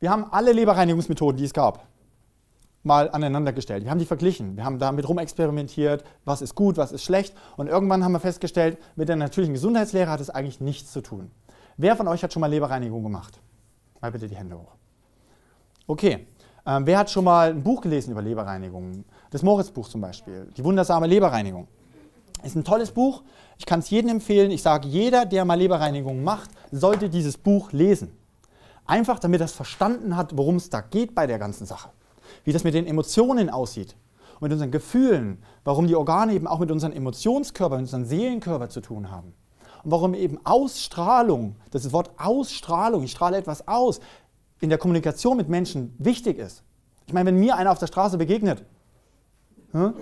Wir haben alle Leberreinigungsmethoden, die es gab, mal aneinander gestellt. Wir haben die verglichen. Wir haben damit rumexperimentiert, was ist gut, was ist schlecht. Und irgendwann haben wir festgestellt, mit der natürlichen Gesundheitslehre hat es eigentlich nichts zu tun. Wer von euch hat schon mal Leberreinigung gemacht? Mal bitte die Hände hoch. Okay. Ähm, wer hat schon mal ein Buch gelesen über Leberreinigung? Das Moritz-Buch zum Beispiel. Die wundersame Leberreinigung. Ist ein tolles Buch. Ich kann es jedem empfehlen. Ich sage, jeder, der mal Leberreinigung macht, sollte dieses Buch lesen. Einfach, damit er verstanden hat, worum es da geht bei der ganzen Sache. Wie das mit den Emotionen aussieht und mit unseren Gefühlen, warum die Organe eben auch mit unseren Emotionskörper, mit unseren Seelenkörper zu tun haben. Und warum eben Ausstrahlung, das Wort Ausstrahlung, ich strahle etwas aus, in der Kommunikation mit Menschen wichtig ist. Ich meine, wenn mir einer auf der Straße begegnet, hm,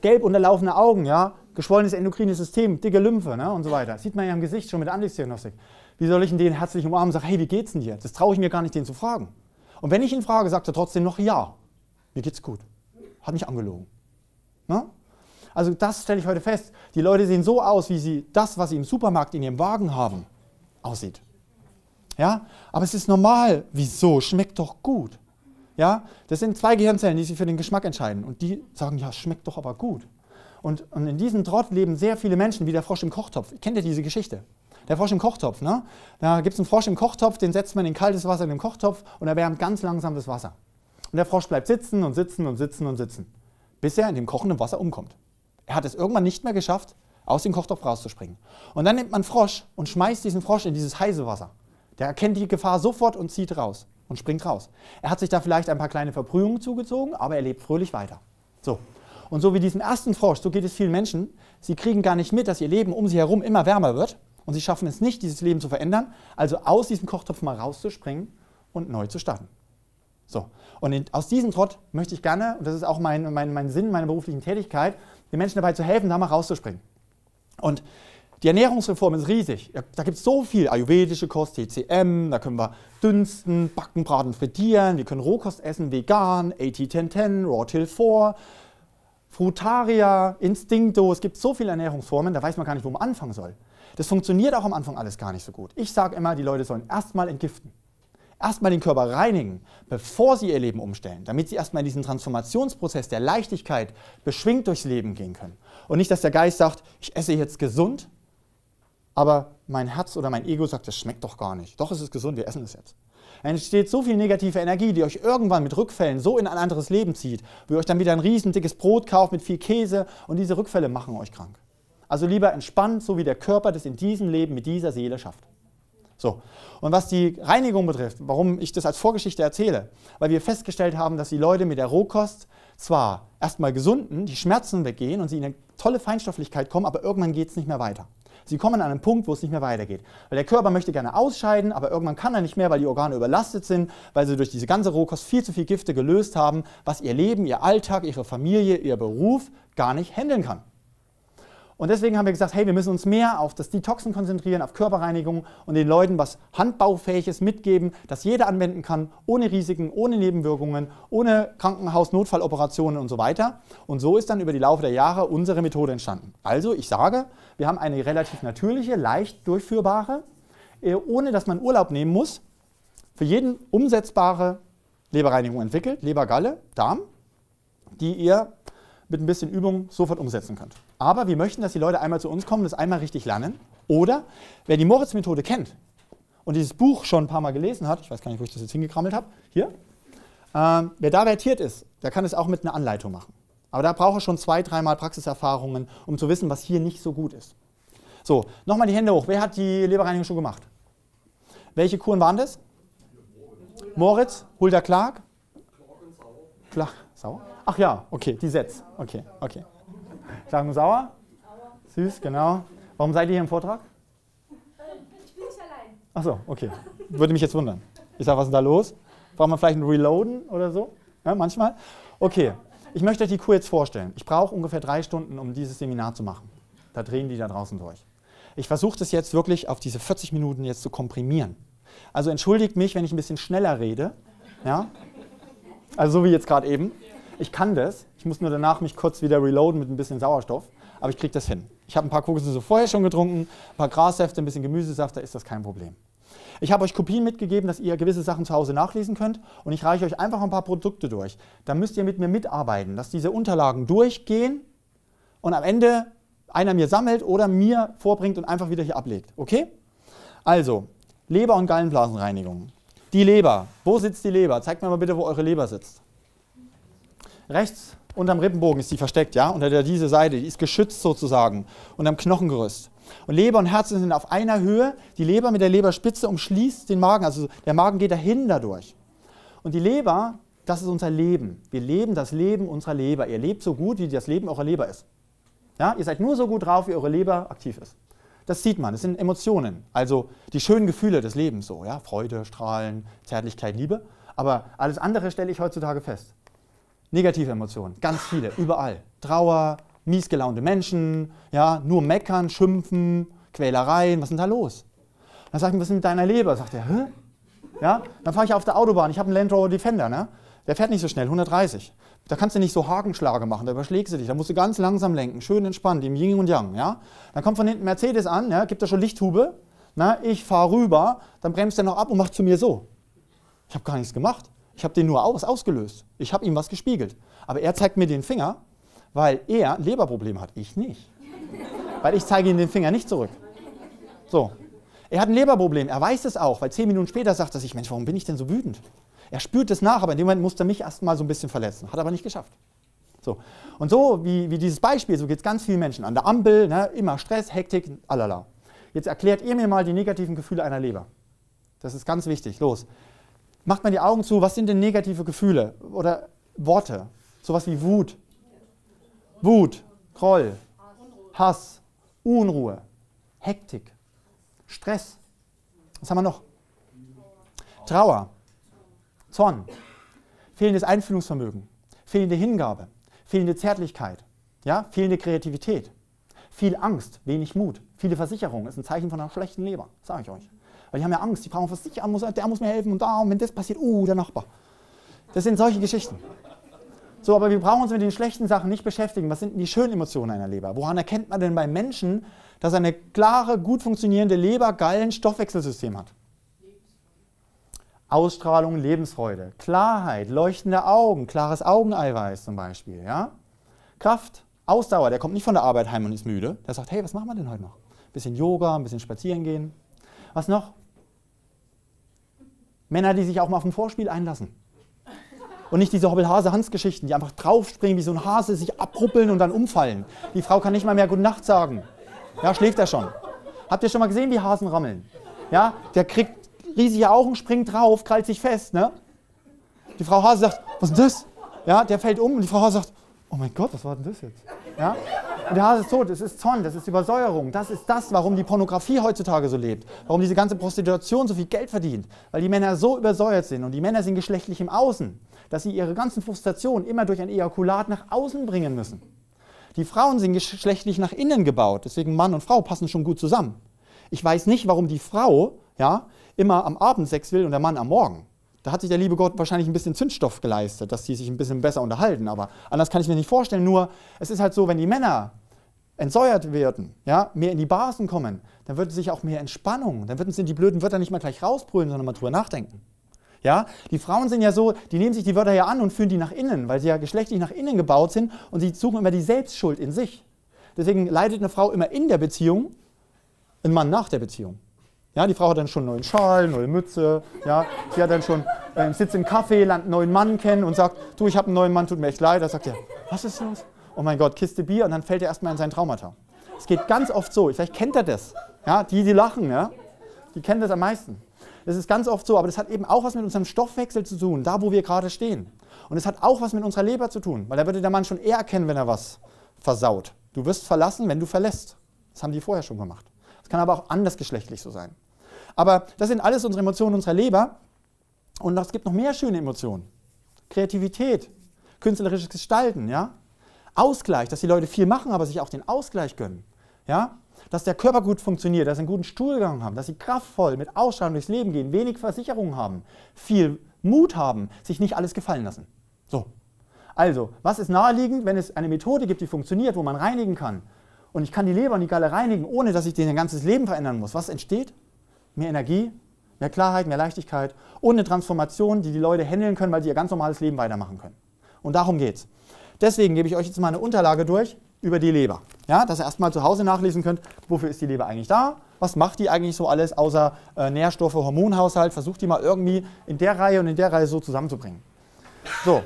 gelb unterlaufene Augen, ja, geschwollenes endokrines System, dicke Lymphe ne, und so weiter. Sieht man ja im Gesicht schon mit der Anliegsdiagnostik. Wie soll ich ihn den herzlich umarmen und sagen, hey, wie geht's denn dir? Das traue ich mir gar nicht, den zu fragen. Und wenn ich ihn frage, sagt er trotzdem noch ja. Mir geht's gut. Hat mich angelogen. Ne? Also das stelle ich heute fest. Die Leute sehen so aus, wie sie das, was sie im Supermarkt in ihrem Wagen haben, aussieht. Ja? Aber es ist normal. Wieso? Schmeckt doch gut. Ja? Das sind zwei Gehirnzellen, die sich für den Geschmack entscheiden. Und die sagen, ja, schmeckt doch aber gut. Und, und in diesem Trott leben sehr viele Menschen, wie der Frosch im Kochtopf. Kennt ihr diese Geschichte? Der Frosch im Kochtopf. Ne? Da gibt es einen Frosch im Kochtopf, den setzt man in kaltes Wasser in den Kochtopf und er wärmt ganz langsam das Wasser. Und der Frosch bleibt sitzen und sitzen und sitzen und sitzen, bis er in dem kochenden Wasser umkommt. Er hat es irgendwann nicht mehr geschafft, aus dem Kochtopf rauszuspringen. Und dann nimmt man Frosch und schmeißt diesen Frosch in dieses heiße Wasser. Der erkennt die Gefahr sofort und zieht raus und springt raus. Er hat sich da vielleicht ein paar kleine Verbrühungen zugezogen, aber er lebt fröhlich weiter. So. Und so wie diesem ersten Frosch, so geht es vielen Menschen. Sie kriegen gar nicht mit, dass ihr Leben um sie herum immer wärmer wird und sie schaffen es nicht, dieses Leben zu verändern, also aus diesem Kochtopf mal rauszuspringen und neu zu starten. So. Und in, aus diesem Trott möchte ich gerne, und das ist auch mein, mein, mein Sinn meiner beruflichen Tätigkeit, den Menschen dabei zu helfen, da mal rauszuspringen. Und die Ernährungsreform ist riesig. Da gibt es so viel. Ayurvedische Kost, TCM, da können wir dünsten, backen, braten, frittieren, wir können Rohkost essen, vegan, AT1010, Raw Till 4, Frutaria, Instincto. Es gibt so viele Ernährungsformen, da weiß man gar nicht, wo man anfangen soll. Das funktioniert auch am Anfang alles gar nicht so gut. Ich sage immer, die Leute sollen erstmal entgiften. Erstmal den Körper reinigen, bevor sie ihr Leben umstellen, damit sie erstmal in diesen Transformationsprozess der Leichtigkeit beschwingt durchs Leben gehen können. Und nicht, dass der Geist sagt, ich esse jetzt gesund, aber mein Herz oder mein Ego sagt, das schmeckt doch gar nicht. Doch, es ist gesund, wir essen es jetzt. Dann entsteht so viel negative Energie, die euch irgendwann mit Rückfällen so in ein anderes Leben zieht, wie euch dann wieder ein riesen dickes Brot kauft mit viel Käse und diese Rückfälle machen euch krank. Also lieber entspannt, so wie der Körper das in diesem Leben mit dieser Seele schafft. So. Und was die Reinigung betrifft, warum ich das als Vorgeschichte erzähle, weil wir festgestellt haben, dass die Leute mit der Rohkost zwar erstmal gesunden, die Schmerzen weggehen und sie in eine tolle Feinstofflichkeit kommen, aber irgendwann geht es nicht mehr weiter. Sie kommen an einen Punkt, wo es nicht mehr weitergeht. Weil der Körper möchte gerne ausscheiden, aber irgendwann kann er nicht mehr, weil die Organe überlastet sind, weil sie durch diese ganze Rohkost viel zu viel Gifte gelöst haben, was ihr Leben, ihr Alltag, ihre Familie, ihr Beruf gar nicht handeln kann. Und deswegen haben wir gesagt, hey, wir müssen uns mehr auf das Detoxen konzentrieren, auf Körperreinigung und den Leuten was Handbaufähiges mitgeben, das jeder anwenden kann, ohne Risiken, ohne Nebenwirkungen, ohne Krankenhaus, Notfalloperationen und so weiter. Und so ist dann über die Laufe der Jahre unsere Methode entstanden. Also, ich sage, wir haben eine relativ natürliche, leicht durchführbare, äh, ohne dass man Urlaub nehmen muss, für jeden umsetzbare Leberreinigung entwickelt, Lebergalle, Darm, die ihr mit ein bisschen Übung sofort umsetzen könnt. Aber wir möchten, dass die Leute einmal zu uns kommen, das einmal richtig lernen. Oder wer die Moritz-Methode kennt und dieses Buch schon ein paar Mal gelesen hat, ich weiß gar nicht, wo ich das jetzt hingekrammelt habe, hier, äh, wer da vertiert ist, der kann es auch mit einer Anleitung machen. Aber da braucht er schon zwei, dreimal Praxiserfahrungen, um zu wissen, was hier nicht so gut ist. So, nochmal die Hände hoch. Wer hat die Leberreinigung schon gemacht? Welche Kuren waren das? Moritz, Hulda Clark? Clark, sauer? Ach ja, okay, die Setz. Okay, okay. Sagen sauer? Süß, genau. Warum seid ihr hier im Vortrag? Ich bin nicht allein. Ach so, okay. Würde mich jetzt wundern. Ich sage, was ist da los? Braucht man vielleicht ein Reloaden oder so? Ja, manchmal? Okay. Ich möchte euch die Kur jetzt vorstellen. Ich brauche ungefähr drei Stunden, um dieses Seminar zu machen. Da drehen die da draußen durch. Ich versuche das jetzt wirklich auf diese 40 Minuten jetzt zu komprimieren. Also entschuldigt mich, wenn ich ein bisschen schneller rede. Ja? Also so wie jetzt gerade eben. Ich kann das. Ich muss nur danach mich kurz wieder reloaden mit ein bisschen Sauerstoff. Aber ich kriege das hin. Ich habe ein paar Kokosnüsse vorher schon getrunken, ein paar Grassäfte, ein bisschen Gemüsesaft, da ist das kein Problem. Ich habe euch Kopien mitgegeben, dass ihr gewisse Sachen zu Hause nachlesen könnt und ich reiche euch einfach ein paar Produkte durch. Da müsst ihr mit mir mitarbeiten, dass diese Unterlagen durchgehen und am Ende einer mir sammelt oder mir vorbringt und einfach wieder hier ablegt. Okay? Also, Leber- und Gallenblasenreinigung. Die Leber. Wo sitzt die Leber? Zeigt mir mal bitte, wo eure Leber sitzt. Rechts unterm Rippenbogen ist die versteckt, ja? Unter der, diese Seite. Die ist geschützt sozusagen. Unterm Knochengerüst. Und Leber und Herzen sind auf einer Höhe. Die Leber mit der Leberspitze umschließt den Magen. Also der Magen geht dahin dadurch. Und die Leber, das ist unser Leben. Wir leben das Leben unserer Leber. Ihr lebt so gut, wie das Leben eurer Leber ist. Ja? Ihr seid nur so gut drauf, wie eure Leber aktiv ist. Das sieht man, das sind Emotionen, also die schönen Gefühle des Lebens so, ja, Freude, Strahlen, Zärtlichkeit, Liebe. Aber alles andere stelle ich heutzutage fest. Negative Emotionen, ganz viele, überall. Trauer, miesgelaunte Menschen, ja, nur meckern, schimpfen, Quälereien, was ist denn da los? Dann sage ich, was ist mit deiner Leber? Sagt er, hä? Ja, dann fahre ich auf der Autobahn, ich habe einen Land Rover Defender, ne? der fährt nicht so schnell, 130. Da kannst du nicht so Hakenschlage machen, da überschlägst du dich. Da musst du ganz langsam lenken, schön entspannt, im Yin und Yang. Ja? Dann kommt von hinten Mercedes an, ja, gibt da schon Lichthube. Na, ich fahre rüber, dann bremst er noch ab und macht zu mir so. Ich habe gar nichts gemacht. Ich habe den nur aus, ausgelöst. Ich habe ihm was gespiegelt. Aber er zeigt mir den Finger, weil er ein Leberproblem hat. Ich nicht. weil ich zeige ihm den Finger nicht zurück. So. Er hat ein Leberproblem. Er weiß es auch, weil zehn Minuten später sagt er sich, Mensch, warum bin ich denn so wütend? Er spürt es nach, aber in dem Moment musste er mich erstmal so ein bisschen verletzen. Hat aber nicht geschafft. So. Und so wie, wie dieses Beispiel, so geht es ganz vielen Menschen. An der Ampel, ne, immer Stress, Hektik, alala. Jetzt erklärt ihr mir mal die negativen Gefühle einer Leber. Das ist ganz wichtig. Los. Macht mal die Augen zu, was sind denn negative Gefühle oder Worte? Sowas wie Wut. Wut, Groll, Hass, Unruhe, Hektik, Stress. Was haben wir noch? Trauer. Zorn, fehlendes Einfühlungsvermögen, fehlende Hingabe, fehlende Zärtlichkeit, ja, fehlende Kreativität, viel Angst, wenig Mut, viele Versicherungen ist ein Zeichen von einer schlechten Leber, sage ich euch. Weil die haben ja Angst, die brauchen Versicherung, der muss mir helfen und da, und wenn das passiert, uh, der Nachbar. Das sind solche Geschichten. So, aber wir brauchen uns mit den schlechten Sachen nicht beschäftigen. Was sind denn die schönen Emotionen einer Leber? Woran erkennt man denn beim Menschen, dass er eine klare, gut funktionierende Leber-Gallen-Stoffwechselsystem hat? Ausstrahlung, Lebensfreude, Klarheit, leuchtende Augen, klares Augeneiweiß zum Beispiel. Ja? Kraft, Ausdauer, der kommt nicht von der Arbeit heim und ist müde. Der sagt, hey, was machen wir denn heute noch? Ein bisschen Yoga, ein bisschen spazieren gehen. Was noch? Männer, die sich auch mal auf ein Vorspiel einlassen. Und nicht diese Hobbelhase-Hans-Geschichten, die einfach draufspringen wie so ein Hase, sich abruppeln und dann umfallen. Die Frau kann nicht mal mehr Gute Nacht sagen. Ja, schläft er schon. Habt ihr schon mal gesehen, wie Hasen rammeln? Ja, der kriegt riesige Augen, springt drauf, krallt sich fest. Ne? Die Frau Hase sagt, was ist das? Ja, der fällt um und die Frau Hase sagt, oh mein Gott, was war denn das jetzt? Ja? Und der Hase ist tot, es ist Zorn, das ist Übersäuerung. Das ist das, warum die Pornografie heutzutage so lebt. Warum diese ganze Prostitution so viel Geld verdient. Weil die Männer so übersäuert sind und die Männer sind geschlechtlich im Außen, dass sie ihre ganzen Frustrationen immer durch ein Ejakulat nach außen bringen müssen. Die Frauen sind geschlechtlich nach innen gebaut, deswegen Mann und Frau passen schon gut zusammen. Ich weiß nicht, warum die Frau ja, immer am Abend Sex will und der Mann am Morgen. Da hat sich der liebe Gott wahrscheinlich ein bisschen Zündstoff geleistet, dass die sich ein bisschen besser unterhalten. Aber anders kann ich mir nicht vorstellen. Nur, es ist halt so, wenn die Männer entsäuert werden, ja, mehr in die Basen kommen, dann wird sich auch mehr Entspannung, dann würden sie die blöden Wörter nicht mal gleich rausbrüllen, sondern mal drüber nachdenken. Ja, die Frauen sind ja so, die nehmen sich die Wörter ja an und führen die nach innen, weil sie ja geschlechtlich nach innen gebaut sind und sie suchen immer die Selbstschuld in sich. Deswegen leidet eine Frau immer in der Beziehung, ein Mann nach der Beziehung. Ja, die Frau hat dann schon einen neuen Schal, neue Mütze. Ja, sie hat dann schon äh, sitzt im Café, lernt einen neuen Mann kennen und sagt, du, ich habe einen neuen Mann, tut mir echt leid. Da sagt er, was ist los? Oh mein Gott, Kiste Bier und dann fällt er erstmal in sein Traumata. Es geht ganz oft so. Vielleicht kennt er das. Ja, die, die lachen, ja, die kennen das am meisten. Das ist ganz oft so, aber das hat eben auch was mit unserem Stoffwechsel zu tun, da wo wir gerade stehen. Und es hat auch was mit unserer Leber zu tun, weil da würde der Mann schon eher erkennen, wenn er was versaut. Du wirst verlassen, wenn du verlässt. Das haben die vorher schon gemacht kann aber auch andersgeschlechtlich so sein. Aber das sind alles unsere Emotionen unserer Leber. Und es gibt noch mehr schöne Emotionen. Kreativität, künstlerisches Gestalten, ja? Ausgleich, dass die Leute viel machen, aber sich auch den Ausgleich gönnen. Ja? Dass der Körper gut funktioniert, dass sie einen guten Stuhlgang haben, dass sie kraftvoll mit Ausstrahlung durchs Leben gehen, wenig Versicherungen haben, viel Mut haben, sich nicht alles gefallen lassen. So. Also, was ist naheliegend, wenn es eine Methode gibt, die funktioniert, wo man reinigen kann, und ich kann die Leber und die Galle reinigen, ohne dass ich den ganzes Leben verändern muss. Was entsteht? Mehr Energie, mehr Klarheit, mehr Leichtigkeit und eine Transformation, die die Leute handeln können, weil sie ihr ganz normales Leben weitermachen können. Und darum geht's. Deswegen gebe ich euch jetzt mal eine Unterlage durch über die Leber. Ja, dass ihr erstmal zu Hause nachlesen könnt, wofür ist die Leber eigentlich da, was macht die eigentlich so alles außer äh, Nährstoffe, Hormonhaushalt, versucht die mal irgendwie in der Reihe und in der Reihe so zusammenzubringen. So,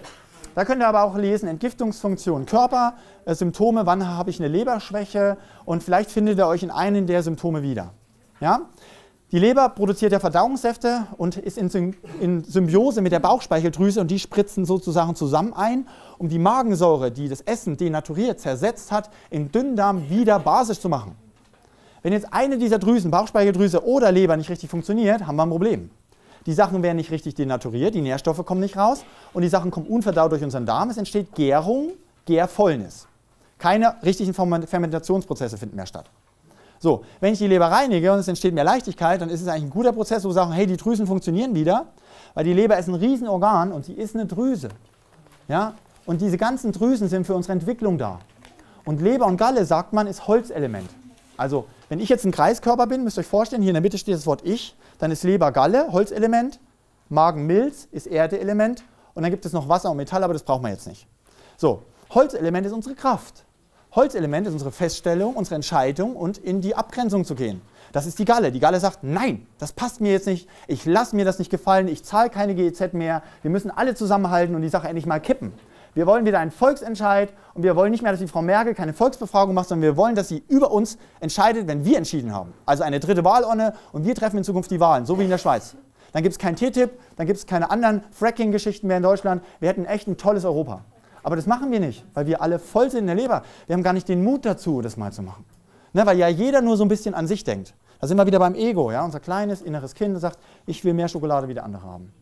da könnt ihr aber auch lesen, Entgiftungsfunktion Körper, äh, Symptome, wann habe ich eine Leberschwäche und vielleicht findet ihr euch in einem der Symptome wieder. Ja? Die Leber produziert ja Verdauungssäfte und ist in, in Symbiose mit der Bauchspeicheldrüse und die spritzen sozusagen zusammen ein, um die Magensäure, die das Essen denaturiert, zersetzt hat, im Dünndarm wieder basisch zu machen. Wenn jetzt eine dieser Drüsen, Bauchspeicheldrüse oder Leber, nicht richtig funktioniert, haben wir ein Problem. Die Sachen werden nicht richtig denaturiert, die Nährstoffe kommen nicht raus und die Sachen kommen unverdaut durch unseren Darm. Es entsteht Gärung, Gärfäulnis. Keine richtigen Fermentationsprozesse finden mehr statt. So, wenn ich die Leber reinige und es entsteht mehr Leichtigkeit, dann ist es eigentlich ein guter Prozess, wo wir sagen, hey, die Drüsen funktionieren wieder, weil die Leber ist ein Riesenorgan und sie ist eine Drüse. Ja? Und diese ganzen Drüsen sind für unsere Entwicklung da. Und Leber und Galle, sagt man, ist Holzelement. Also, wenn ich jetzt ein Kreiskörper bin, müsst ihr euch vorstellen, hier in der Mitte steht das Wort Ich, dann ist Leber Galle, Holzelement, Magen Milz ist Erdeelement und dann gibt es noch Wasser und Metall, aber das brauchen wir jetzt nicht. So, Holzelement ist unsere Kraft. Holzelement ist unsere Feststellung, unsere Entscheidung und in die Abgrenzung zu gehen. Das ist die Galle. Die Galle sagt, nein, das passt mir jetzt nicht, ich lasse mir das nicht gefallen, ich zahle keine GEZ mehr, wir müssen alle zusammenhalten und die Sache endlich mal kippen. Wir wollen wieder einen Volksentscheid und wir wollen nicht mehr, dass die Frau Merkel keine Volksbefragung macht, sondern wir wollen, dass sie über uns entscheidet, wenn wir entschieden haben. Also eine dritte Wahlurne und wir treffen in Zukunft die Wahlen, so wie in der Schweiz. Dann gibt es kein TTIP, dann gibt es keine anderen Fracking-Geschichten mehr in Deutschland. Wir hätten echt ein tolles Europa. Aber das machen wir nicht, weil wir alle voll sind in der Leber. Wir haben gar nicht den Mut dazu, das mal zu machen. Ne, weil ja jeder nur so ein bisschen an sich denkt. Da sind wir wieder beim Ego. Ja? Unser kleines inneres Kind sagt, ich will mehr Schokolade wie der andere haben.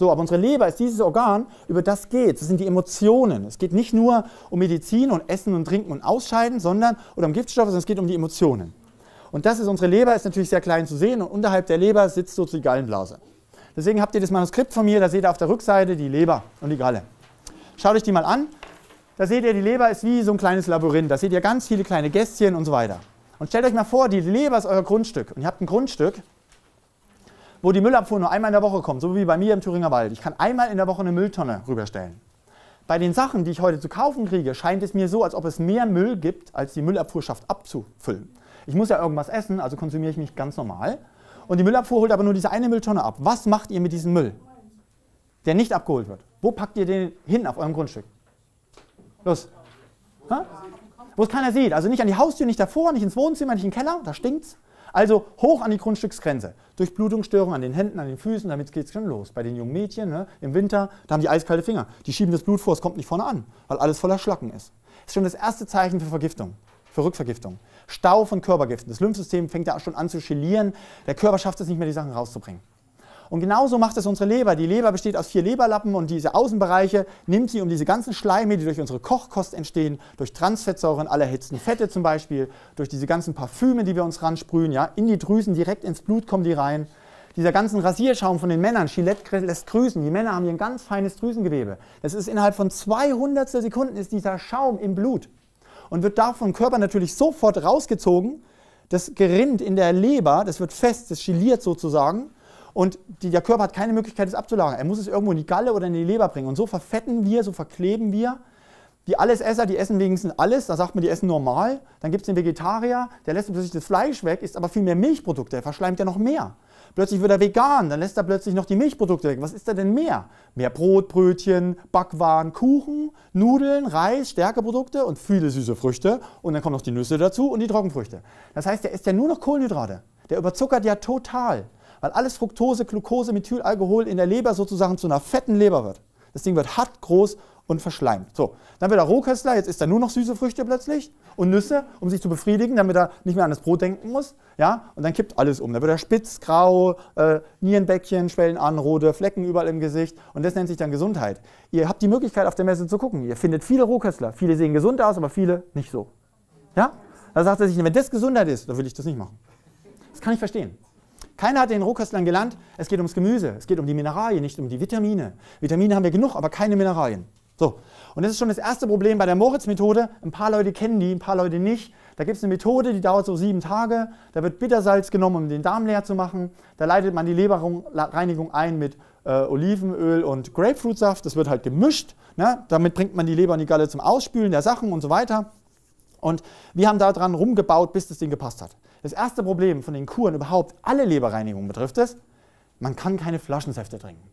So, aber unsere Leber ist dieses Organ, über das geht. Das sind die Emotionen. Es geht nicht nur um Medizin und Essen und Trinken und Ausscheiden, sondern oder um Giftstoffe, sondern es geht um die Emotionen. Und das ist unsere Leber, ist natürlich sehr klein zu sehen und unterhalb der Leber sitzt so die Gallenblase. Deswegen habt ihr das Manuskript von mir, da seht ihr auf der Rückseite die Leber und die Galle. Schaut euch die mal an. Da seht ihr, die Leber ist wie so ein kleines Labyrinth. Da seht ihr ganz viele kleine Gästchen und so weiter. Und stellt euch mal vor, die Leber ist euer Grundstück. Und ihr habt ein Grundstück, wo die Müllabfuhr nur einmal in der Woche kommt, so wie bei mir im Thüringer Wald. Ich kann einmal in der Woche eine Mülltonne rüberstellen. Bei den Sachen, die ich heute zu kaufen kriege, scheint es mir so, als ob es mehr Müll gibt, als die Müllabfuhr schafft abzufüllen. Ich muss ja irgendwas essen, also konsumiere ich mich ganz normal. Und die Müllabfuhr holt aber nur diese eine Mülltonne ab. Was macht ihr mit diesem Müll, der nicht abgeholt wird? Wo packt ihr den hin auf eurem Grundstück? Los. Ha? Wo es keiner sieht. Also nicht an die Haustür, nicht davor, nicht ins Wohnzimmer, nicht in den Keller, da stinkt's. Also hoch an die Grundstücksgrenze. Durch Blutungsstörungen an den Händen, an den Füßen, damit geht es schon los. Bei den jungen Mädchen ne, im Winter, da haben die eiskalte Finger. Die schieben das Blut vor, es kommt nicht vorne an, weil alles voller Schlacken ist. Das ist schon das erste Zeichen für Vergiftung, für Rückvergiftung. Stau von Körpergiften. Das Lymphsystem fängt ja schon an zu chillieren. Der Körper schafft es nicht mehr, die Sachen rauszubringen. Und genauso macht es unsere Leber. Die Leber besteht aus vier Leberlappen und diese Außenbereiche nimmt sie, um diese ganzen Schleime, die durch unsere Kochkost entstehen, durch Transfettsäuren aller erhitzten Fette zum Beispiel, durch diese ganzen Parfüme, die wir uns ransprühen, ja, in die Drüsen, direkt ins Blut kommen die rein. Dieser ganzen Rasierschaum von den Männern, Gillette lässt grüßen. Die Männer haben hier ein ganz feines Drüsengewebe. Das ist innerhalb von 200 Sekunden ist dieser Schaum im Blut und wird da vom Körper natürlich sofort rausgezogen. Das gerinnt in der Leber, das wird fest, das chiliert sozusagen und die, der Körper hat keine Möglichkeit, es abzulagern. Er muss es irgendwo in die Galle oder in die Leber bringen. Und so verfetten wir, so verkleben wir. Die Allesesser, die essen wenigstens alles, da sagt man, die essen normal. Dann gibt es den Vegetarier, der lässt plötzlich das Fleisch weg, isst aber viel mehr Milchprodukte, der verschleimt ja noch mehr. Plötzlich wird er vegan, dann lässt er plötzlich noch die Milchprodukte weg. Was ist da denn mehr? Mehr Brot, Brötchen, Backwaren, Kuchen, Nudeln, Reis, Stärkeprodukte und viele süße Früchte. Und dann kommen noch die Nüsse dazu und die Trockenfrüchte. Das heißt, der isst ja nur noch Kohlenhydrate. Der überzuckert ja total weil alles Fructose, Glucose, Methylalkohol in der Leber sozusagen zu einer fetten Leber wird. Das Ding wird hart, groß und verschleimt. So, dann wird er Rohköstler, jetzt isst er nur noch süße Früchte plötzlich und Nüsse, um sich zu befriedigen, damit er nicht mehr an das Brot denken muss. Ja, und dann kippt alles um. Dann wird er spitz, grau, äh, Nierenbäckchen schwellen an, rote Flecken überall im Gesicht und das nennt sich dann Gesundheit. Ihr habt die Möglichkeit auf der Messe zu gucken. Ihr findet viele Rohköstler. Viele sehen gesund aus, aber viele nicht so. Ja? Da sagt er sich, wenn das Gesundheit ist, dann will ich das nicht machen. Das kann ich verstehen. Keiner hat den Rohköstlern gelernt, es geht ums Gemüse, es geht um die Mineralien, nicht um die Vitamine. Vitamine haben wir genug, aber keine Mineralien. So. Und das ist schon das erste Problem bei der Moritz-Methode. Ein paar Leute kennen die, ein paar Leute nicht. Da gibt es eine Methode, die dauert so sieben Tage. Da wird Bittersalz genommen, um den Darm leer zu machen. Da leitet man die Leberreinigung ein mit äh, Olivenöl und Grapefruitsaft. Das wird halt gemischt. Ne? Damit bringt man die Leber und die Galle zum Ausspülen der Sachen und so weiter. Und wir haben da dran rumgebaut, bis das Ding gepasst hat. Das erste Problem von den Kuren überhaupt, alle Leberreinigungen betrifft es, man kann keine Flaschensäfte trinken.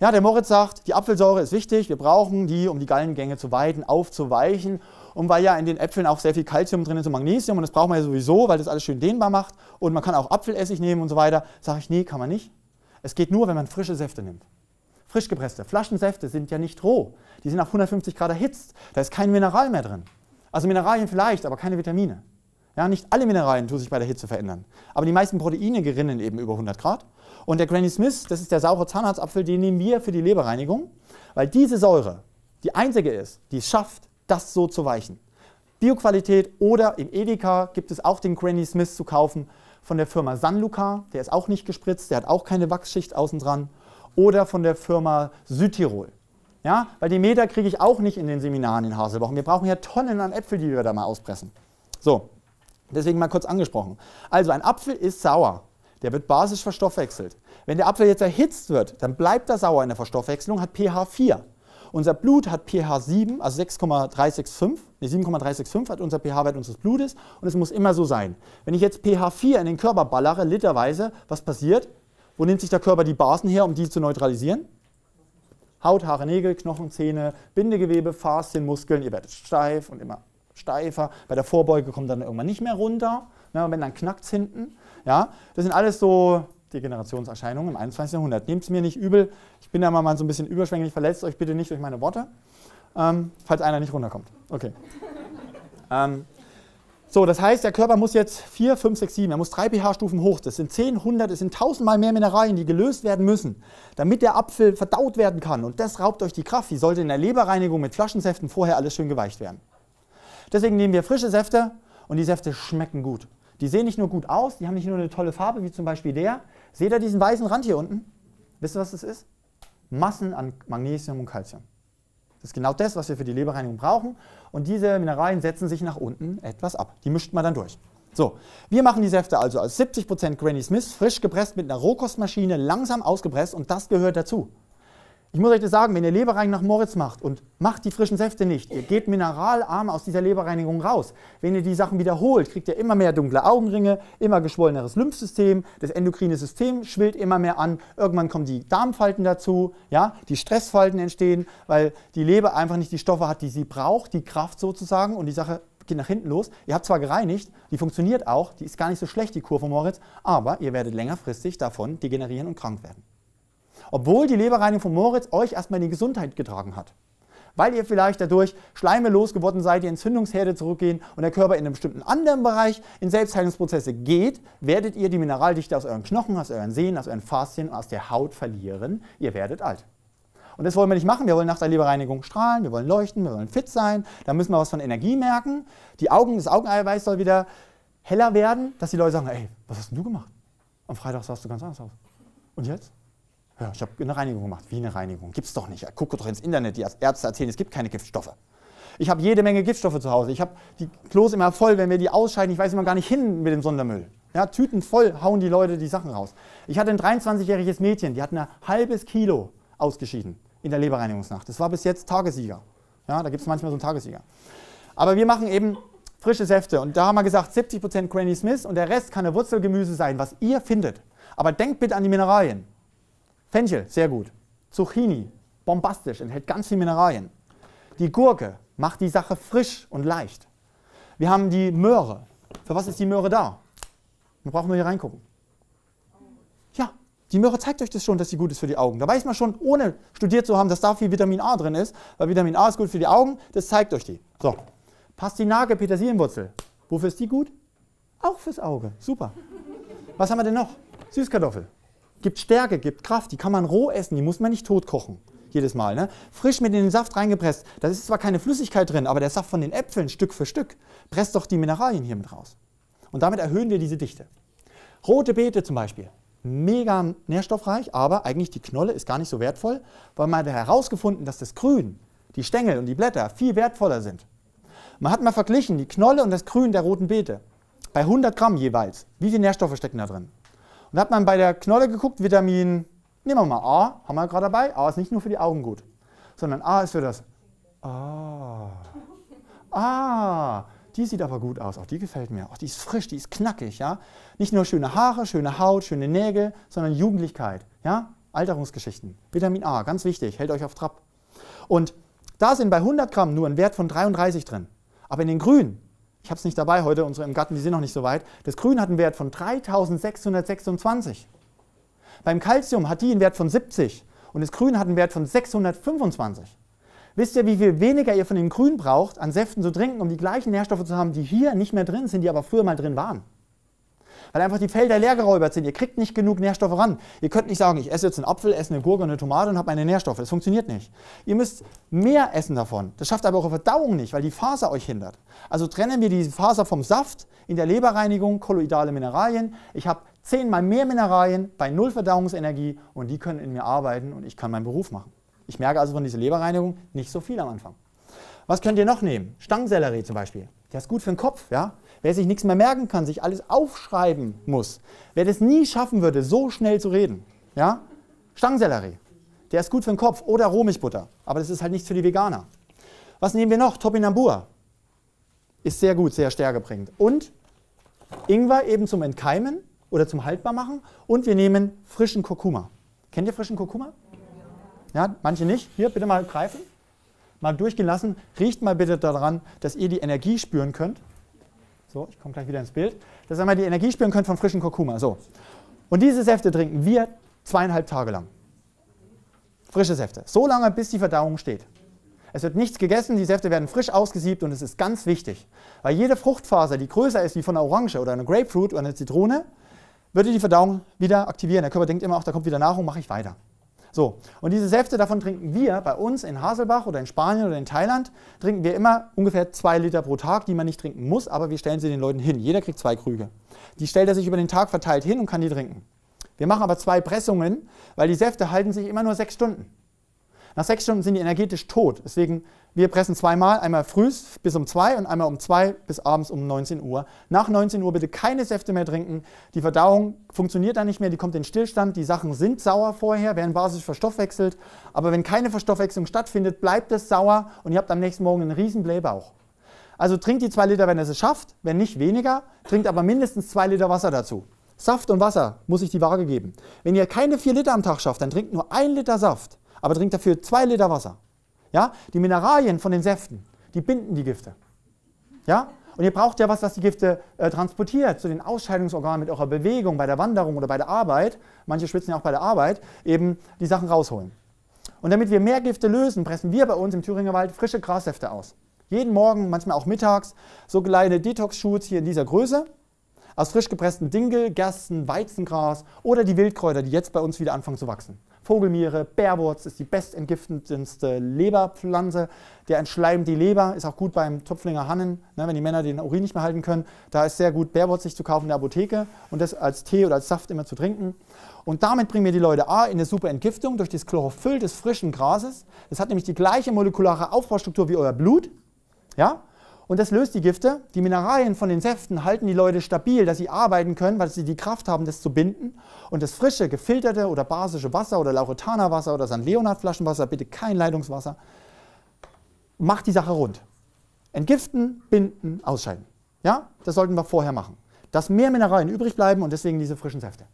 Ja, der Moritz sagt, die Apfelsäure ist wichtig, wir brauchen die, um die Gallengänge zu weiten, aufzuweichen. Und weil ja in den Äpfeln auch sehr viel Kalzium drin ist und Magnesium und das braucht man ja sowieso, weil das alles schön dehnbar macht und man kann auch Apfelessig nehmen und so weiter, sage ich, nee, kann man nicht. Es geht nur, wenn man frische Säfte nimmt. Frisch gepresste. Flaschensäfte sind ja nicht roh. Die sind auf 150 Grad erhitzt. Da ist kein Mineral mehr drin. Also Mineralien vielleicht, aber keine Vitamine. Ja, nicht alle Mineralien tun sich bei der Hitze verändern. Aber die meisten Proteine gerinnen eben über 100 Grad. Und der Granny Smith, das ist der saure Zahnarztapfel, den nehmen wir für die Leberreinigung, weil diese Säure die einzige ist, die es schafft, das so zu weichen. Bioqualität oder im Edeka gibt es auch den Granny Smith zu kaufen von der Firma San Luca, der ist auch nicht gespritzt, der hat auch keine Wachsschicht außen dran. Oder von der Firma Südtirol. Ja, weil die Meter kriege ich auch nicht in den Seminaren in Haselbach. Wir brauchen ja Tonnen an Äpfel, die wir da mal auspressen. So, deswegen mal kurz angesprochen. Also ein Apfel ist sauer. Der wird basisch verstoffwechselt. Wenn der Apfel jetzt erhitzt wird, dann bleibt er sauer in der Verstoffwechslung, hat pH 4. Unser Blut hat pH 7, also 6,365. Nee, 7,365 hat unser pH-Wert unseres Blutes und es muss immer so sein. Wenn ich jetzt pH 4 in den Körper ballere, literweise, was passiert? Wo nimmt sich der Körper die Basen her, um die zu neutralisieren? Haut, Haare, Nägel, Knochen, Zähne, Bindegewebe, Faszien, Muskeln. Ihr werdet steif und immer steifer. Bei der Vorbeuge kommt dann irgendwann nicht mehr runter. Ne, wenn dann knackt es hinten. Ja, das sind alles so Degenerationserscheinungen im 21. Jahrhundert. Nehmt es mir nicht übel. Ich bin da mal so ein bisschen überschwänglich. Verletzt euch bitte nicht durch meine Worte, ähm, falls einer nicht runterkommt. Okay. ähm, so, das heißt, der Körper muss jetzt 4, 5, 6, 7, er muss 3 pH-Stufen hoch. Das sind 10, 100, es sind 1000 Mal mehr Mineralien, die gelöst werden müssen, damit der Apfel verdaut werden kann. Und das raubt euch die Kraft. Die sollte in der Leberreinigung mit Flaschensäften vorher alles schön geweicht werden. Deswegen nehmen wir frische Säfte und die Säfte schmecken gut. Die sehen nicht nur gut aus, die haben nicht nur eine tolle Farbe, wie zum Beispiel der. Seht ihr diesen weißen Rand hier unten? Wisst ihr, was das ist? Massen an Magnesium und Calcium. Das ist genau das, was wir für die Leberreinigung brauchen. Und diese Mineralien setzen sich nach unten etwas ab. Die mischt man dann durch. So, wir machen die Säfte also als 70% Granny Smith, frisch gepresst mit einer Rohkostmaschine, langsam ausgepresst und das gehört dazu. Ich muss euch das sagen, wenn ihr Leberreinigung nach Moritz macht und macht die frischen Säfte nicht, ihr geht mineralarm aus dieser Leberreinigung raus. Wenn ihr die Sachen wiederholt, kriegt ihr immer mehr dunkle Augenringe, immer geschwolleneres Lymphsystem, das endokrine System schwillt immer mehr an, irgendwann kommen die Darmfalten dazu, ja, die Stressfalten entstehen, weil die Leber einfach nicht die Stoffe hat, die sie braucht, die Kraft sozusagen und die Sache geht nach hinten los. Ihr habt zwar gereinigt, die funktioniert auch, die ist gar nicht so schlecht, die Kur von Moritz, aber ihr werdet längerfristig davon degenerieren und krank werden obwohl die Leberreinigung von Moritz euch erstmal in die Gesundheit getragen hat. Weil ihr vielleicht dadurch Schleime losgeworden seid, die Entzündungsherde zurückgehen und der Körper in einem bestimmten anderen Bereich in Selbstheilungsprozesse geht, werdet ihr die Mineraldichte aus euren Knochen, aus euren Sehnen, aus euren Faszien und aus der Haut verlieren. Ihr werdet alt. Und das wollen wir nicht machen. Wir wollen nach der Leberreinigung strahlen, wir wollen leuchten, wir wollen fit sein. Da müssen wir was von Energie merken. Die Augen, das Augeneiweiß soll wieder heller werden, dass die Leute sagen, ey, was hast denn du gemacht? Am Freitag sahst du ganz anders aus. Und jetzt? Ja, ich habe eine Reinigung gemacht. Wie eine Reinigung? Gibt's doch nicht. Gucke doch ins Internet. Die Ärzte erzählen, es gibt keine Giftstoffe. Ich habe jede Menge Giftstoffe zu Hause. Ich habe die Klos immer voll. Wenn wir die ausscheiden, ich weiß immer gar nicht hin mit dem Sondermüll. Ja, Tüten voll hauen die Leute die Sachen raus. Ich hatte ein 23-jähriges Mädchen, die hat ein halbes Kilo ausgeschieden in der Leberreinigungsnacht. Das war bis jetzt Tagessieger. Ja, da gibt es manchmal so einen Tagessieger. Aber wir machen eben frische Säfte. Und da haben wir gesagt, 70% Granny Smith und der Rest kann eine Wurzelgemüse sein, was ihr findet. Aber denkt bitte an die Mineralien. Fenchel, sehr gut. Zucchini, bombastisch, enthält ganz viele Mineralien. Die Gurke macht die Sache frisch und leicht. Wir haben die Möhre. Für was ist die Möhre da? Man braucht nur hier reingucken. Ja, die Möhre zeigt euch das schon, dass sie gut ist für die Augen. Da weiß man schon, ohne studiert zu haben, dass da viel Vitamin A drin ist, weil Vitamin A ist gut für die Augen, das zeigt euch die. So, Pastinake, Petersilienwurzel. Wofür ist die gut? Auch fürs Auge. Super. Was haben wir denn noch? Süßkartoffel gibt Stärke, gibt Kraft, die kann man roh essen, die muss man nicht tot kochen. Jedes Mal. Ne? Frisch mit in den Saft reingepresst. Da ist zwar keine Flüssigkeit drin, aber der Saft von den Äpfeln Stück für Stück presst doch die Mineralien hier mit raus. Und damit erhöhen wir diese Dichte. Rote Beete zum Beispiel. Mega nährstoffreich, aber eigentlich die Knolle ist gar nicht so wertvoll, weil man hat herausgefunden, dass das Grün, die Stängel und die Blätter viel wertvoller sind. Man hat mal verglichen die Knolle und das Grün der roten Beete. Bei 100 Gramm jeweils. Wie viele Nährstoffe stecken da drin? Und hat man bei der Knolle geguckt, Vitamin, nehmen wir mal A, haben wir gerade dabei. A ist nicht nur für die Augen gut, sondern A ist für das. Ah. Ah. Die sieht aber gut aus, auch die gefällt mir. Auch die ist frisch, die ist knackig, ja. Nicht nur schöne Haare, schöne Haut, schöne Nägel, sondern Jugendlichkeit, ja. Alterungsgeschichten. Vitamin A, ganz wichtig, hält euch auf Trab. Und da sind bei 100 Gramm nur ein Wert von 33 drin. Aber in den Grünen, ich habe es nicht dabei heute, unsere im Garten, die sind noch nicht so weit, das Grün hat einen Wert von 3626. Beim Calcium hat die einen Wert von 70 und das Grün hat einen Wert von 625. Wisst ihr, wie viel weniger ihr von dem Grün braucht, an Säften zu trinken, um die gleichen Nährstoffe zu haben, die hier nicht mehr drin sind, die aber früher mal drin waren? Weil einfach die Felder leergeräubert sind. Ihr kriegt nicht genug Nährstoffe ran. Ihr könnt nicht sagen, ich esse jetzt einen Apfel, esse eine Gurke und eine Tomate und habe meine Nährstoffe. Das funktioniert nicht. Ihr müsst mehr essen davon. Das schafft aber eure Verdauung nicht, weil die Faser euch hindert. Also trennen wir die Faser vom Saft in der Leberreinigung, kolloidale Mineralien. Ich habe zehnmal mehr Mineralien bei null Verdauungsenergie und die können in mir arbeiten und ich kann meinen Beruf machen. Ich merke also von dieser Leberreinigung nicht so viel am Anfang. Was könnt ihr noch nehmen? Stangensellerie zum Beispiel. Der ist gut für den Kopf. Ja? Wer sich nichts mehr merken kann, sich alles aufschreiben muss, wer das nie schaffen würde, so schnell zu reden, ja? Stangensellerie. Der ist gut für den Kopf. Oder Rohmilchbutter. Aber das ist halt nichts für die Veganer. Was nehmen wir noch? Topinambur. Ist sehr gut, sehr stärkebringend. Und Ingwer eben zum Entkeimen oder zum Haltbarmachen. Und wir nehmen frischen Kurkuma. Kennt ihr frischen Kurkuma? Ja, manche nicht. Hier, bitte mal greifen. Mal durchgehen lassen. Riecht mal bitte daran, dass ihr die Energie spüren könnt. So, ich komme gleich wieder ins Bild. Dass ihr mal die Energie spüren könnt von frischen Kurkuma. So. Und diese Säfte trinken wir zweieinhalb Tage lang. Frische Säfte. So lange, bis die Verdauung steht. Es wird nichts gegessen, die Säfte werden frisch ausgesiebt und es ist ganz wichtig. Weil jede Fruchtfaser, die größer ist wie von einer Orange oder einer Grapefruit oder einer Zitrone, würde die Verdauung wieder aktivieren. Der Körper denkt immer auch, da kommt wieder Nahrung, mache ich weiter. So, und diese Säfte, davon trinken wir bei uns in Haselbach oder in Spanien oder in Thailand, trinken wir immer ungefähr zwei Liter pro Tag, die man nicht trinken muss, aber wir stellen sie den Leuten hin. Jeder kriegt zwei Krüge. Die stellt er sich über den Tag verteilt hin und kann die trinken. Wir machen aber zwei Pressungen, weil die Säfte halten sich immer nur sechs Stunden. Nach sechs Stunden sind die energetisch tot. Deswegen wir pressen zweimal, einmal früh bis um 2 und einmal um 2 bis abends um 19 Uhr. Nach 19 Uhr bitte keine Säfte mehr trinken. Die Verdauung funktioniert dann nicht mehr, die kommt in Stillstand. Die Sachen sind sauer vorher, werden basisch verstoffwechselt. Aber wenn keine Verstoffwechslung stattfindet, bleibt es sauer und ihr habt am nächsten Morgen einen riesen Blähbauch. Also trinkt die 2 Liter, wenn ihr es schafft, wenn nicht weniger, trinkt aber mindestens 2 Liter Wasser dazu. Saft und Wasser muss ich die Waage geben. Wenn ihr keine 4 Liter am Tag schafft, dann trinkt nur 1 Liter Saft, aber trinkt dafür 2 Liter Wasser. Ja? Die Mineralien von den Säften, die binden die Gifte. Ja? Und ihr braucht ja was, was die Gifte äh, transportiert zu den Ausscheidungsorganen mit eurer Bewegung, bei der Wanderung oder bei der Arbeit. Manche schwitzen ja auch bei der Arbeit, eben die Sachen rausholen. Und damit wir mehr Gifte lösen, pressen wir bei uns im Thüringer Wald frische Grassäfte aus. Jeden Morgen, manchmal auch mittags, so kleine Detox-Shoots hier in dieser Größe aus frisch gepresstem Dinkel, Gersten, Weizengras oder die Wildkräuter, die jetzt bei uns wieder anfangen zu wachsen. Vogelmiere, Bärwurz ist die bestentgiftendste Leberpflanze. Der entschleimt die Leber, ist auch gut beim Topflinger Hannen, ne, wenn die Männer den Urin nicht mehr halten können. Da ist sehr gut Bärwurz sich zu kaufen in der Apotheke und das als Tee oder als Saft immer zu trinken. Und damit bringen wir die Leute A in eine super Entgiftung durch das Chlorophyll des frischen Grases. Das hat nämlich die gleiche molekulare Aufbaustruktur wie euer Blut. Ja? Und das löst die Gifte. Die Mineralien von den Säften halten die Leute stabil, dass sie arbeiten können, weil sie die Kraft haben, das zu binden. Und das frische, gefilterte oder basische Wasser oder Lauretanerwasser oder St. Leonhard Flaschenwasser, bitte kein Leitungswasser, macht die Sache rund. Entgiften, binden, ausscheiden. Ja, das sollten wir vorher machen. Dass mehr Mineralien übrig bleiben und deswegen diese frischen Säfte.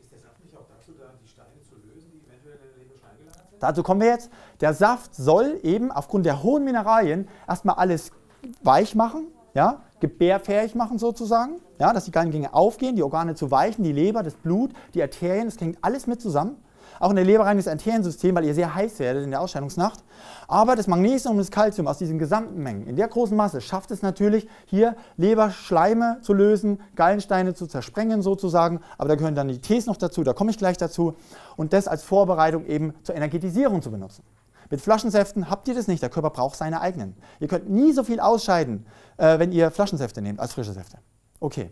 Ist der Saft nicht auch dazu da, die Steine zu lösen, die eventuell in der Leber Stein gelagert sind? Dazu kommen wir jetzt. Der Saft soll eben aufgrund der hohen Mineralien erstmal alles weich machen, ja, gebärfähig machen sozusagen, ja, dass die Gallengänge aufgehen, die Organe zu weichen, die Leber, das Blut, die Arterien, das hängt alles mit zusammen. Auch in der Leber rein das Arteriensystem, weil ihr sehr heiß werdet in der Ausscheidungsnacht. Aber das Magnesium und das Kalzium aus diesen gesamten Mengen, in der großen Masse, schafft es natürlich, hier Leberschleime zu lösen, Gallensteine zu zersprengen sozusagen. Aber da gehören dann die Tees noch dazu, da komme ich gleich dazu. Und das als Vorbereitung eben zur Energetisierung zu benutzen. Mit Flaschensäften habt ihr das nicht. Der Körper braucht seine eigenen. Ihr könnt nie so viel ausscheiden, äh, wenn ihr Flaschensäfte nehmt, als frische Säfte. Okay.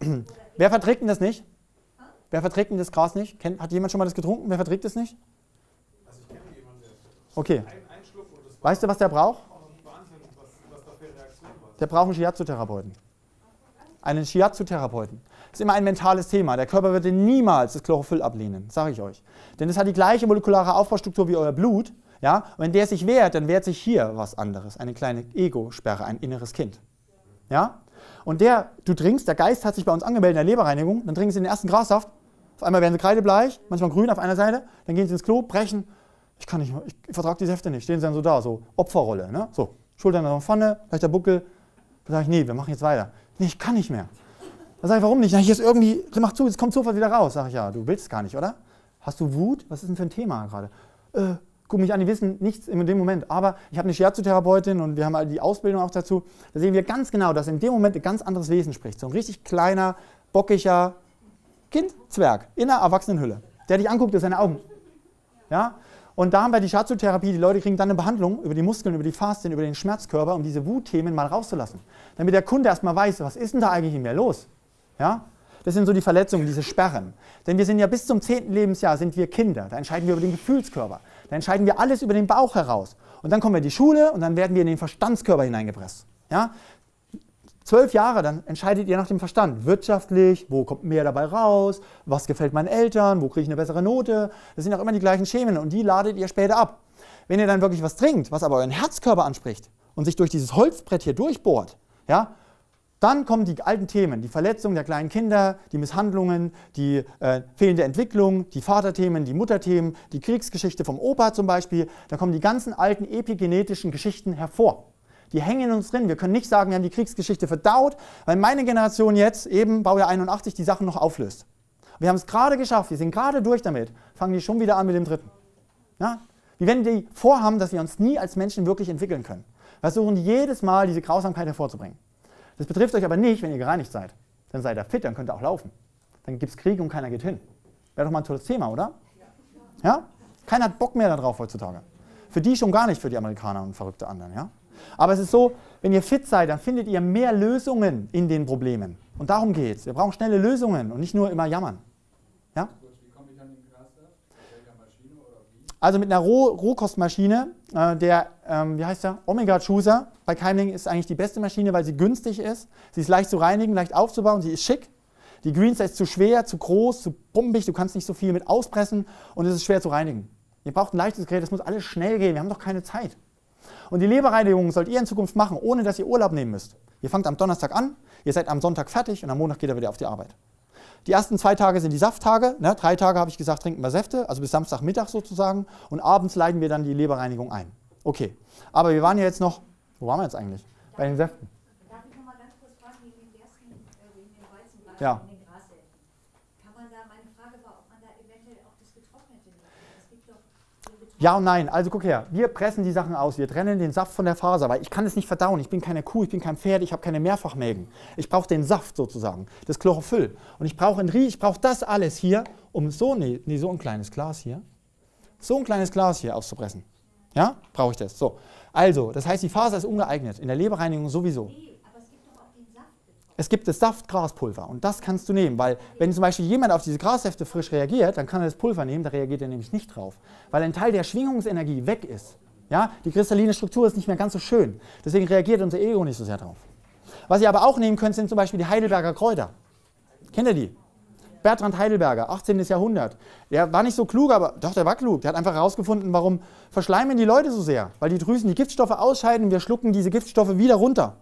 Äh? Wer verträgt denn das nicht? Ha? Wer verträgt denn das Gras nicht? Kennt, hat jemand schon mal das getrunken? Wer verträgt das nicht? Also ich kenne jemanden, der Okay. Ein, ein Schluck und das Weißt du, was der braucht? Was, was. Der braucht einen Shiatsu-Therapeuten. Einen Shiatsu-Therapeuten. Ist immer ein mentales Thema. Der Körper würde niemals das Chlorophyll ablehnen, sage ich euch. Denn es hat die gleiche molekulare Aufbaustruktur wie euer Blut. Ja? Und wenn der sich wehrt, dann wehrt sich hier was anderes. Eine kleine Ego-Sperre, ein inneres Kind. Ja? Und der, du trinkst, der Geist hat sich bei uns angemeldet in der Leberreinigung, dann trinken sie den ersten Grassaft. Auf einmal werden sie kreidebleich, manchmal grün auf einer Seite, dann gehen sie ins Klo, brechen. Ich kann nicht, mehr, ich vertrage die Säfte nicht. Stehen sie dann so da, so Opferrolle. Ne? So, Schultern nach vorne, vielleicht der Buckel. Dann sage ich, nee, wir machen jetzt weiter. Nee, ich kann nicht mehr. Dann sage ich, warum nicht? Na, hier ist irgendwie, mach zu, jetzt kommt sofort wieder raus. Sag ich, ja, du willst gar nicht, oder? Hast du Wut? Was ist denn für ein Thema gerade? Äh, guck mich an, die wissen nichts in dem Moment. Aber ich habe eine Shiatsu-Therapeutin und wir haben all die Ausbildung auch dazu. Da sehen wir ganz genau, dass in dem Moment ein ganz anderes Wesen spricht. So ein richtig kleiner, bockiger Kind, Zwerg, in einer Erwachsenenhülle. Der dich anguckt, ist seine Augen. Ja? Und da haben wir die Shiatsu-Therapie, die Leute kriegen dann eine Behandlung über die Muskeln, über die Faszien, über den Schmerzkörper, um diese Wutthemen mal rauszulassen. Damit der Kunde erstmal weiß, was ist denn da eigentlich mir los? Ja? Das sind so die Verletzungen, diese Sperren. Denn wir sind ja bis zum 10. Lebensjahr sind wir Kinder. Da entscheiden wir über den Gefühlskörper. Da entscheiden wir alles über den Bauch heraus. Und dann kommen wir in die Schule und dann werden wir in den Verstandskörper hineingepresst. Ja? Zwölf Jahre, dann entscheidet ihr nach dem Verstand. Wirtschaftlich, wo kommt mehr dabei raus, was gefällt meinen Eltern, wo kriege ich eine bessere Note. Das sind auch immer die gleichen Schemen und die ladet ihr später ab. Wenn ihr dann wirklich was trinkt, was aber euren Herzkörper anspricht und sich durch dieses Holzbrett hier durchbohrt, ja, dann kommen die alten Themen, die Verletzungen der kleinen Kinder, die Misshandlungen, die äh, fehlende Entwicklung, die Vaterthemen, die Mutterthemen, die Kriegsgeschichte vom Opa zum Beispiel. Da kommen die ganzen alten epigenetischen Geschichten hervor. Die hängen in uns drin. Wir können nicht sagen, wir haben die Kriegsgeschichte verdaut, weil meine Generation jetzt, eben Baujahr 81, die Sachen noch auflöst. Wir haben es gerade geschafft, wir sind gerade durch damit, fangen die schon wieder an mit dem dritten. Ja? Wie wenn die vorhaben, dass wir uns nie als Menschen wirklich entwickeln können. Versuchen jedes Mal diese Grausamkeit hervorzubringen. Das betrifft euch aber nicht, wenn ihr gereinigt seid. Dann seid ihr fit, dann könnt ihr auch laufen. Dann gibt es Krieg und keiner geht hin. Wäre doch mal ein tolles Thema, oder? Ja? Keiner hat Bock mehr darauf heutzutage. Für die schon gar nicht, für die Amerikaner und verrückte anderen. Ja? Aber es ist so, wenn ihr fit seid, dann findet ihr mehr Lösungen in den Problemen. Und darum geht es. Wir brauchen schnelle Lösungen und nicht nur immer jammern. Ja? Wie komme ich an den Grassaft? Mit welcher Maschine oder wie? Also mit einer Roh Rohkostmaschine, äh, der, ähm, wie heißt der? Omega Chooser bei Keimling ist eigentlich die beste Maschine, weil sie günstig ist. Sie ist leicht zu reinigen, leicht aufzubauen, sie ist schick. Die Greenster ist zu schwer, zu groß, zu pumpig, du kannst nicht so viel mit auspressen und es ist schwer zu reinigen. Ihr braucht ein leichtes Gerät, das muss alles schnell gehen, wir haben doch keine Zeit. Und die Leberreinigung sollt ihr in Zukunft machen, ohne dass ihr Urlaub nehmen müsst. Ihr fangt am Donnerstag an, ihr seid am Sonntag fertig und am Montag geht ihr wieder auf die Arbeit. Die ersten zwei Tage sind die Safttage. Ne? Drei Tage habe ich gesagt, trinken wir Säfte, also bis Samstagmittag sozusagen. Und abends leiten wir dann die Leberreinigung ein. Okay. Aber wir waren ja jetzt noch, wo waren wir jetzt eigentlich? Bei den Säften. Darf ich noch mal ganz kurz fragen, wegen dem ersten, äh, wegen dem Weizenbrand, Ja. wegen den Grassäften. Kann man da, meine Frage war, ob man da eventuell auch das Getrocknete nimmt. Es gibt doch so getrocknete Ja und nein. Also guck her, wir pressen die Sachen aus, wir trennen den Saft von der Faser, weil ich kann es nicht verdauen. Ich bin keine Kuh, ich bin kein Pferd, ich habe keine Mehrfachmägen. Ich brauche den Saft sozusagen, das Chlorophyll. Und ich brauche ich brauche das alles hier, um so, nee, nee, so ein kleines Glas hier, so ein kleines Glas hier auszupressen. Ja, brauche ich das. So. Also, das heißt, die Faser ist ungeeignet, in der Leberreinigung sowieso. Nee, aber es gibt doch auch den Saft getrocknet. Es gibt das Saftgraspulver und das kannst du nehmen, weil wenn zum Beispiel jemand auf diese Grassäfte frisch reagiert, dann kann er das Pulver nehmen, da reagiert er nämlich nicht drauf, weil ein Teil der Schwingungsenergie weg ist. Ja, die kristalline Struktur ist nicht mehr ganz so schön, deswegen reagiert unser Ego nicht so sehr drauf. Was ihr aber auch nehmen könnt, sind zum Beispiel die Heidelberger Kräuter. Kennt ihr die? Bertrand Heidelberger, 18. Jahrhundert. Der war nicht so klug, aber doch, der war klug. Der hat einfach herausgefunden, warum verschleimen die Leute so sehr. Weil die Drüsen die Giftstoffe ausscheiden, wir schlucken diese Giftstoffe wieder runter.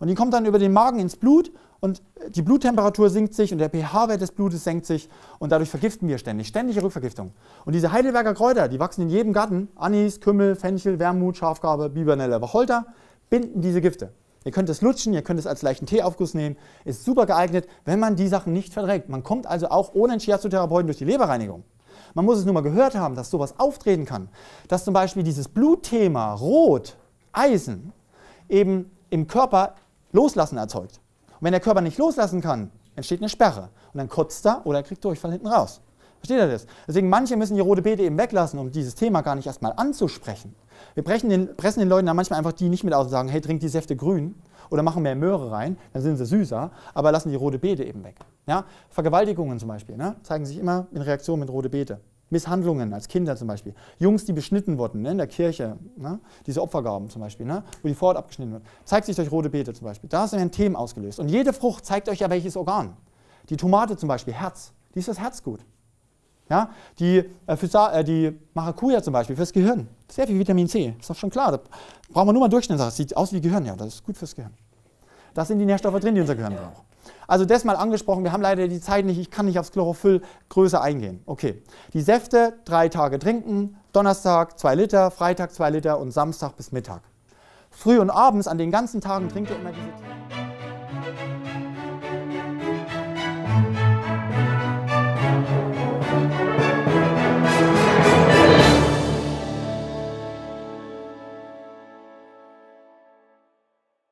Und die kommt dann über den Magen ins Blut und die Bluttemperatur sinkt sich und der pH-Wert des Blutes senkt sich und dadurch vergiften wir ständig. Ständige Rückvergiftung. Und diese Heidelberger Kräuter, die wachsen in jedem Garten. Anis, Kümmel, Fenchel, Wermut, Schafgarbe, Bibernelle, Wacholter, binden diese Gifte. Ihr könnt es lutschen, ihr könnt es als leichten Teeaufguss nehmen. Ist super geeignet, wenn man die Sachen nicht verträgt. Man kommt also auch ohne einen Shiatsu-Therapeuten durch die Leberreinigung. Man muss es nur mal gehört haben, dass sowas auftreten kann. Dass zum Beispiel dieses Blutthema Rot, Eisen, eben im Körper Loslassen erzeugt. Und wenn der Körper nicht loslassen kann, entsteht eine Sperre. Und dann kotzt er oder er kriegt Durchfall hinten raus. Versteht ihr das? Deswegen manche müssen die rote Beete eben weglassen, um dieses Thema gar nicht erstmal anzusprechen. Wir den, pressen den Leuten dann manchmal einfach die nicht mit aus und sagen, hey, trink die Säfte grün oder machen mehr Möhre rein, dann sind sie süßer, aber lassen die rote Beete eben weg. Ja? Vergewaltigungen zum Beispiel ne? zeigen sich immer in Reaktion mit rote Beete. Misshandlungen als Kinder zum Beispiel. Jungs, die beschnitten wurden ne, in der Kirche, ne, diese Opfergaben zum Beispiel, ne, wo die Vorhaut abgeschnitten wird. Zeigt sich durch rote Beete zum Beispiel. Da ein Themen ausgelöst. Und jede Frucht zeigt euch ja welches Organ. Die Tomate zum Beispiel, Herz. Die ist das Herzgut. Ja, die, äh, für, äh, die Maracuja zum Beispiel fürs Gehirn. Sehr viel Vitamin C, ist doch schon klar. Da brauchen wir nur mal durchschneiden. Das sieht aus wie Gehirn, ja, das ist gut fürs Gehirn. Da sind die Nährstoffe drin, die unser Gehirn braucht. Also das mal angesprochen, wir haben leider die Zeit nicht, ich kann nicht aufs Chlorophyll größer eingehen. Okay, die Säfte drei Tage trinken, Donnerstag zwei Liter, Freitag zwei Liter und Samstag bis Mittag. Früh und abends an den ganzen Tagen trinkt ihr immer diese.